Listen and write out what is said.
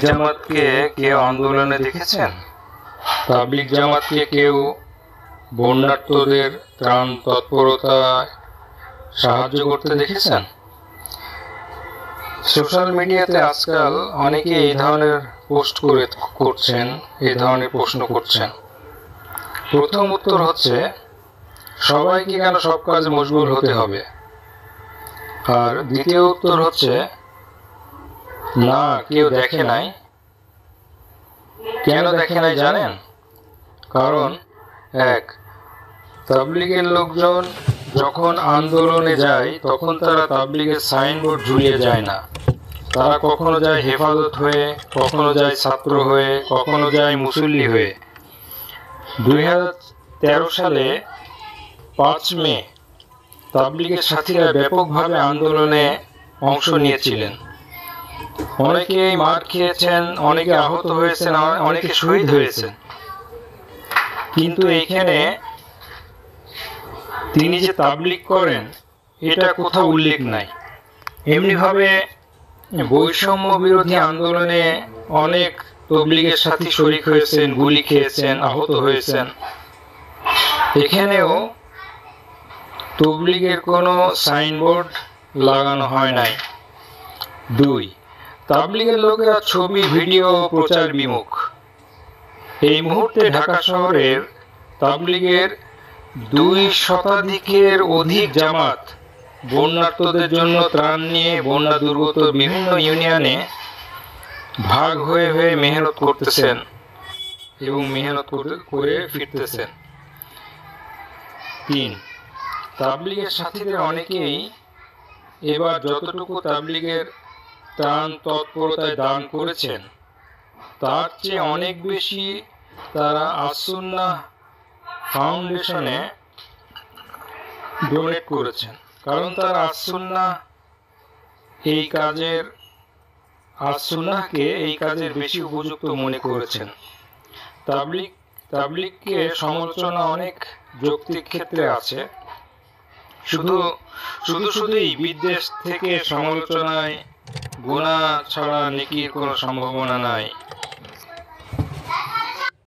জামাতকে কেউ আন্দোলনে দেখেছেন? কেউ ত্রাণ তৎপরতায় সাহায্য করতে দেখেছেন? সোশ্যাল মিডিয়াতে আজকাল অনেকে এই ধরনের পোস্ট করে করছেন এই ধরনের প্রশ্ন করছেন। প্রথম উত্তর হচ্ছে, সবাইকে কেন সব কাজে মশগুল হতে হবে? আর দ্বিতীয় উত্তর হচ্ছে না কেউ দেখে নাই। কেন দেখে নাই জানেন? কারণ এক তাবলিগের লোকজন যখন আন্দোলনে যায় তখন তারা তাবলিগের সাইনবোর্ড ঝুলিয়ে যায় না। তারা কখনো যায় হেফাজত হয়ে কখনো যায় ছাত্র হয়ে কখনো যায় মুসল্লি হয়ে। দুই তেরো সালে পাঁচ মে তাবলিগের সাথীরা ব্যাপকভাবে আন্দোলনে অংশ নিয়েছিলেন। অনেকে মার খেয়েছেন অনেকে আহত হয়েছেন অনেকে শহীদ হয়েছেন। কিন্তু এখানে তিনি যে তাবলিগ করেন এটা কোথাও উল্লেখ নাই। এমনিভাবে বৈষম্য বিরোধী আন্দোলনে অনেক তবলিগের সাথে শরিক হয়েছেন গুলি খেয়েছেন আহত হয়েছেন। এখানেও তবলিগের কোনো সাইনবোর্ড লাগানো হয় নাই। দুই, তাবলিগের লোকেরা ছবি, ভিডিও প্রচার বিমুখ। এই মুহূর্তে ঢাকা শহরের তাবলিগের দুই শতাধিকের অধিক জামাত বন্যার্তদের জন্য ত্রাণ নিয়ে বন্যা দুর্গত বিভিন্ন ইউনিয়নে ভাগ হয়ে হয়ে মেহনত করতেছেন এবং মেহনত করে ফিরতেছেন। তিন তাবলিগের সাথীদের অনেকেই এবার যতটুকু তাবলিগের ত্রাণ তৎপরতায় দান করেছেন তার চেয়ে অনেক বেশি তারা আসুন্না ফাউন্ডেশনে ডোনেট করেছেন। কারণ তারা আসুন্না এই কাজের আসুন্নাহকে এই কাজের বেশি উপযুক্ত মনে করেছেন। তাবলিগ তাবলিগকে সমালোচনা অনেক যৌক্তিক ক্ষেত্রে আছে। শুধু শুধু শুধুই বিদ্বেষ থেকে সমালোচনায় গোনা ছাড়া নেকির কোনো সম্ভাবনা নাই।